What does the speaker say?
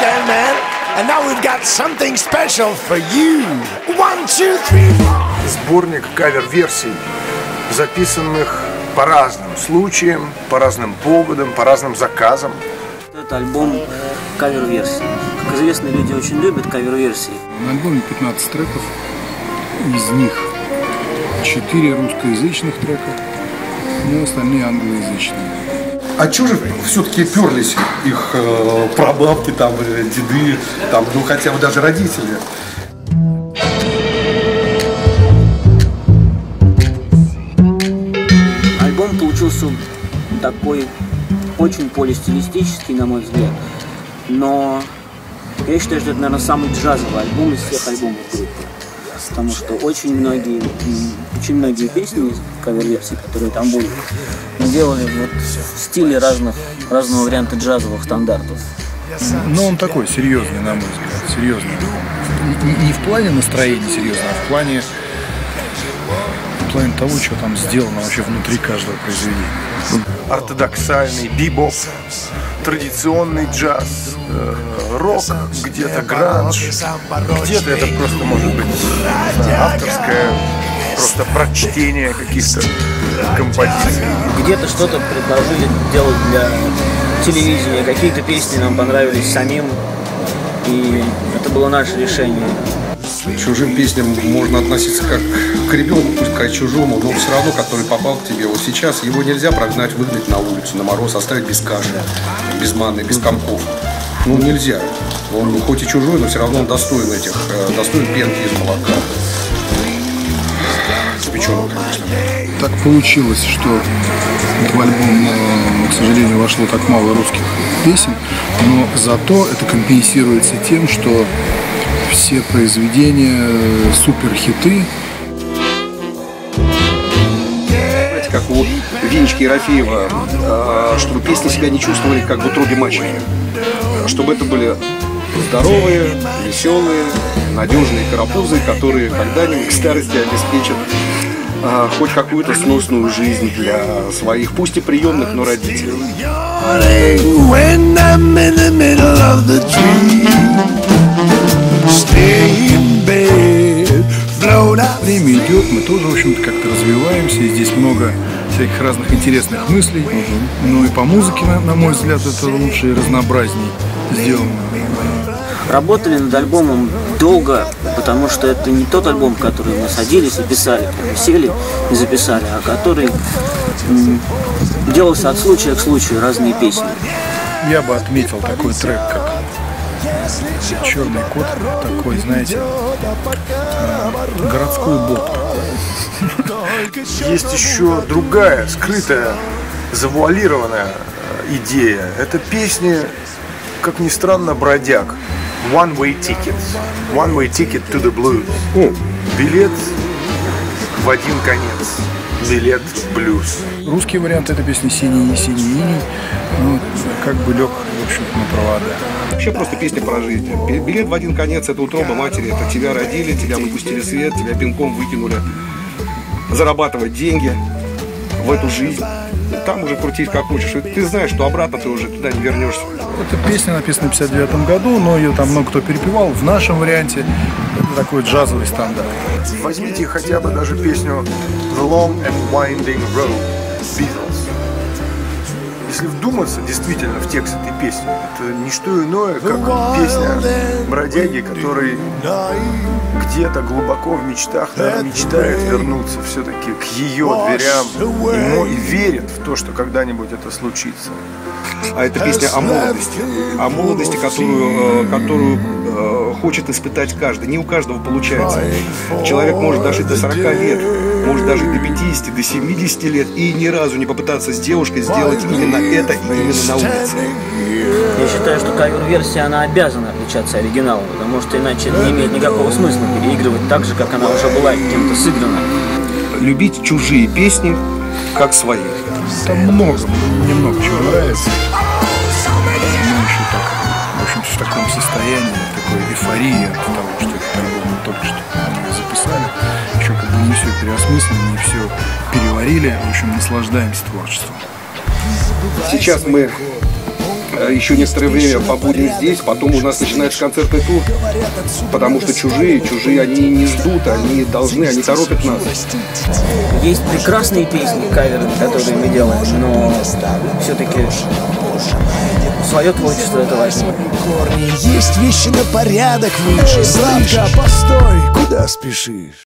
gentlemen. And now we've got something special for you. One, two, three, four. Сборник кавер-версий, записанных по разным случаям, по разным поводам, по разным заказам. Это альбом кавер-версий. Как известно, люди очень любят кавер-версии. На альбоме 15 треков, из них 4 русскоязычных трека, но остальные англоязычные. А чего же все-таки перлись их э, прабабки, там, деды, там, ну хотя бы даже родители? Альбом получился такой очень полистилистический, на мой взгляд. Но я считаю, что это, наверное, самый джазовый альбом из всех альбомов группы. Потому что очень многие, очень многие песни, кавер-версии, которые там были, мы делали вот в стиле разных, разного варианта джазовых стандартов. Но он такой серьезный, на мой взгляд, серьезный. Не, не в плане настроения серьезно, а в плане, в плане того, что там сделано вообще внутри каждого произведения. Ортодоксальный бибоп, традиционный джаз, э, рок, где-то гранж, где-то это просто может быть знаю, авторское просто прочтение каких-то композиций. Где-то что-то предложили делать для телевидения, какие-то песни нам понравились самим, и это было наше решение. К чужим песням можно относиться как к ребенку, пусть к чужому, но все равно, который попал к тебе вот сейчас, его нельзя прогнать, выгнать на улицу, на мороз, оставить без каши, без манны, без комков. Ну, нельзя. Он хоть и чужой, но все равно он достоин этих, э, достоин пенки из молока. Запеченного, конечно. Так получилось, что в альбом, э, к сожалению, вошло так мало русских песен, но зато это компенсируется тем, что все произведения э, суперхиты, Знаете, как у Винечки Ерофеева, э, чтобы песни себя не чувствовали как в утробе мачехи. Чтобы это были здоровые, веселые, надежные карапузы, которые когда-нибудь к старости обеспечат э, хоть какую-то сносную жизнь для своих, пусть и приемных, но родителей. Мы тоже, в общем-то, как-то развиваемся, и здесь много всяких разных интересных мыслей. Ну и по музыке, на, на мой взгляд, это лучше и разнообразней сделано. Работали над альбомом долго, потому что это не тот альбом, который мы садились и писали, сели и записали, а который делался от случая к случаю разные песни. Я бы отметил такой трек, как Черный кот, такой, знаете, э, городской боб. Есть еще другая, скрытая, завуалированная э, идея. Это песни, как ни странно, бродяг. One way ticket. One way ticket to the blues. Билет в один конец. Билет в блюз. Русский вариант этой песни «Синий, синий иней», ну, как бы лег, в общем на провода. Вообще просто песня про жизнь. Би- Билет в один конец – это утроба матери. Это тебя родили, тебя выпустили свет, тебя пинком выкинули. Зарабатывать деньги в эту жизнь. И Там уже крутить как хочешь. И ты знаешь, что обратно ты уже туда не вернешься. Эта песня написана в 59 году, но ее там много кто перепевал. В нашем варианте такой джазовый стандарт. Возьмите хотя бы даже песню The Long and Winding Road Beatles. Если вдуматься действительно в текст этой песни, это не что иное, как песня бродяги, который где-то глубоко в мечтах наверное, мечтает вернуться все-таки к ее дверям мо- и верит в то, что когда-нибудь это случится. А это песня о молодости. О молодости, которую, э, которую э, хочет испытать каждый. Не у каждого получается. Человек может дожить до 40 лет, может дожить до 50, до 70 лет и ни разу не попытаться с девушкой сделать именно это именно на улице. Я считаю, что кавер-версия, она обязана отличаться оригиналом, потому что иначе это не имеет никакого смысла переигрывать так же, как она уже была кем-то сыграна. Любить чужие песни, как свои. Там много, мне много чего нравится. Мы еще так, в общем в таком состоянии, такой эйфории от того, что этот альбом мы только что записали. Еще как бы не все переосмыслили, не все переварили. В общем, наслаждаемся творчеством. Сейчас мы э, еще некоторое время побудем здесь, потом у нас начинается концертный тур, потому что чужие, чужие, они не ждут, они должны, они торопят нас. Есть прекрасные песни, каверы, которые мы делаем, но все-таки свое творчество это важно. Корни есть вещи на порядок выше. Сладко, постой, куда спешишь?